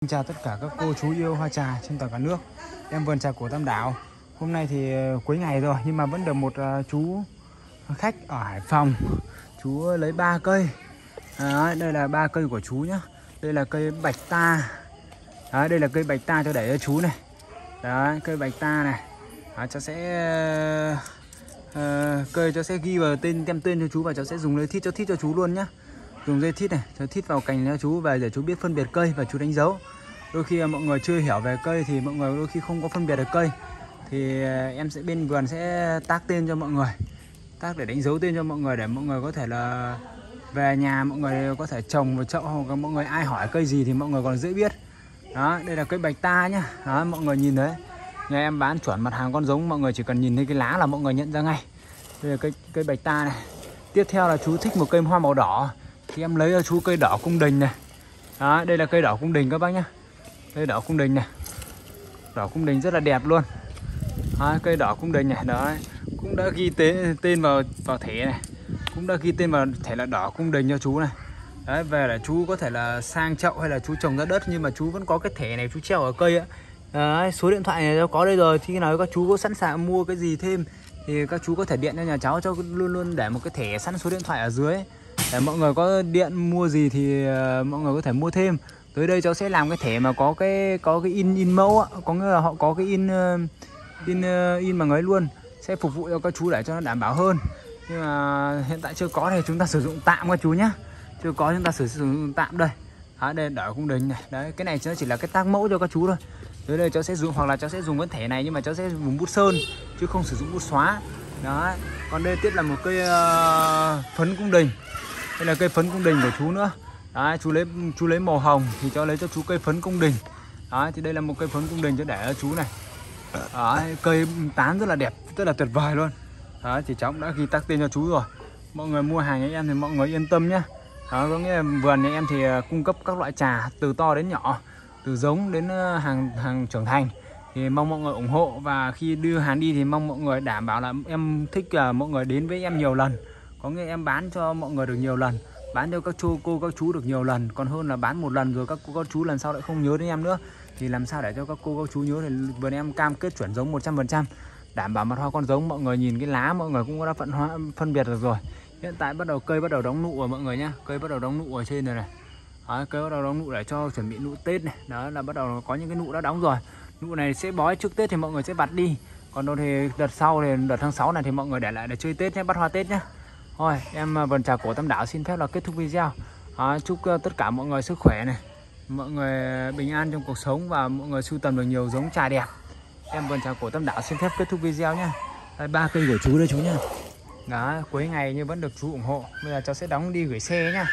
Xin chào tất cả các cô chú yêu hoa trà trên toàn cả nước. Em vườn trà của Tam Đảo. Hôm nay thì ờ, cuối ngày rồi nhưng mà vẫn được một ờ, chú khách ở Hải Phòng. Chú lấy ba cây. Đấy, Đây là ba cây của chú nhá. Đây là cây bạch ta. Đấy, Đây là cây bạch ta cho đẩy cho chú này. Đấy, cây bạch ta này. Đấy, Cháu sẽ uh, Cây cháu sẽ ghi vào tên tem tên cho chú Và cháu sẽ dùng lấy thít cho thít cho chú luôn nhá dùng dây thít này cho thít vào cành cho chú về để chú biết phân biệt cây và chú đánh dấu đôi khi mọi người chưa hiểu về cây thì mọi người đôi khi không có phân biệt được cây thì em sẽ bên vườn sẽ tác tên cho mọi người tác để đánh dấu tên cho mọi người để mọi người có thể là về nhà mọi người có thể trồng vào chậu hoặc mọi người ai hỏi cây gì thì mọi người còn dễ biết đó đây là cây bạch ta nhá đó mọi người nhìn đấy nhà em bán chuẩn mặt hàng con giống mọi người chỉ cần nhìn thấy cái lá là mọi người nhận ra ngay đây là cây cây bạch ta này tiếp theo là chú thích một cây hoa màu đỏ thì em lấy cho chú cây đỏ cung đình này. Đó đây là cây đỏ cung đình các bác nhá. Cây đỏ cung đình này. Đỏ cung đình rất là đẹp luôn. Đó, cây đỏ cung đình này đó. Cũng đã ghi tên tên vào vào thẻ này. Cũng đã ghi tên vào thẻ là đỏ cung đình cho chú này. Đấy về là chú có thể là sang chậu hay là chú trồng ra đất nhưng mà chú vẫn có cái thẻ này chú treo ở cây á. Đấy, số điện thoại này có đây rồi. Khi nào các chú có sẵn sàng mua cái gì thêm thì các chú có thể điện cho nhà cháu cho luôn luôn để một cái thẻ sẵn số điện thoại ở dưới để mọi người có điện mua gì thì ờ, mọi người có thể mua thêm. Tới đây cháu sẽ làm cái thẻ mà có cái có cái in in mẫu á. Có nghĩa là họ có cái in ờ, in ờ, in bằng ấy luôn. Sẽ phục vụ cho các chú để cho nó đảm bảo hơn. Nhưng mà hiện tại chưa có thì chúng ta sử dụng tạm các chú nhé chưa có chúng ta sử dụng tạm đây. À, đây đỡ cung đình này. Đấy cái này nó chỉ là cái tác mẫu cho các chú thôi. Tới đây cháu sẽ dùng hoặc là cháu sẽ dùng cái thẻ này nhưng mà cháu sẽ dùng bút sơn chứ không sử dụng bút xóa. Đó còn đây tiếp là một cây uh, phấn cung đình đây là cây phấn cung đình của chú nữa. Đấy chú lấy chú lấy màu hồng thì cho lấy cho chú cây phấn cung đình. Đấy thì đây là một cây phấn cung đình cho để cho chú này. Đấy, cây tán rất là đẹp rất là tuyệt vời luôn. Đấy thì cháu cũng đã ghi tag tên cho chú rồi. Mọi người mua hàng nhà em thì mọi người yên tâm nhé. Đó có nghĩa là vườn nhà em thì à, cung cấp các loại trà từ to đến nhỏ từ giống đến à, hàng hàng trưởng thành. Thì mong mọi người ủng hộ và khi đưa hàng đi thì mong mọi người đảm bảo là em thích là mọi người đến với em nhiều lần có nghĩa em bán cho mọi người được nhiều lần bán cho các chú cô các chú được nhiều lần. Còn hơn là bán một lần rồi các cô các chú lần sau lại không nhớ đến em nữa. Thì làm sao để cho các cô các chú nhớ thì vườn em cam kết chuẩn giống 100% đảm bảo mặt hoa con giống. Mọi người nhìn cái lá mọi người cũng đã phân hoa phân biệt được rồi. Hiện tại bắt đầu cây bắt đầu đóng nụ rồi mọi người nhá. Cây bắt đầu đóng nụ ở trên này này. Đó, cây bắt đầu đóng nụ để cho chuẩn bị nụ tết này. Đó là bắt đầu có những cái nụ đã đóng rồi. Nụ này sẽ bói trước tết thì mọi người sẽ vặt đi. Còn đâu thì đợt sau thì đợt tháng 6 này thì mọi người để lại để chơi tết nhé bắt hoa tết nhá thôi em vần vườn trà cổ tâm đảo xin phép là kết thúc video. À, chúc à, tất cả mọi người sức khỏe này mọi người bình an trong cuộc sống và mọi người sưu tầm được nhiều giống trà đẹp. Em vườn trà cổ tâm đảo xin phép kết thúc video nhé đây ba cây của chú đây chú nhá. Đó cuối ngày như vẫn được chú ủng hộ bây giờ cháu sẽ đóng đi gửi xe nhá.